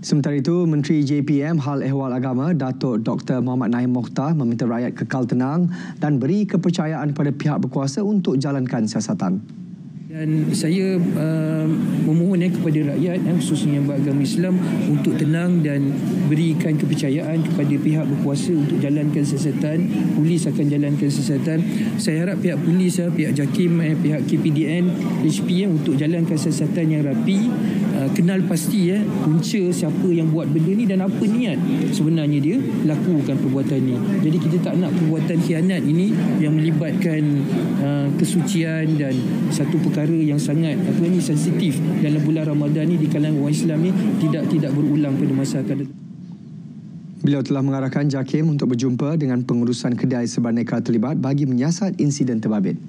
Sementara itu, Menteri JPM Hal Ehwal Agama Datuk Dr. Muhammad Naim Mokhtar meminta rakyat kekal tenang dan beri kepercayaan kepada pihak berkuasa untuk jalankan siasatan. Dan saya uh, memohon eh, kepada rakyat eh, khususnya yang beragama Islam untuk tenang dan berikan kepercayaan kepada pihak berkuasa untuk jalankan siasatan. Polis akan jalankan siasatan. Saya harap pihak polis, eh, pihak JAKIM, eh, pihak KPDN, HP eh, untuk jalankan siasatan yang rapi. Uh, kenal pasti eh, punca siapa yang buat benda ni dan apa niat sebenarnya dia lakukan perbuatan ni. Jadi kita tak nak perbuatan khianat ini yang melibatkan uh, kesucian dan satu perkara yang sangat apa ni sensitif dalam bulan Ramadan ni di kalangan orang Islam ni tidak tidak berulang pada masa akan datang. Beliau telah mengarahkan JAKIM untuk berjumpa dengan pengurusan kedai sebaneka terlibat bagi menyiasat insiden terbabit.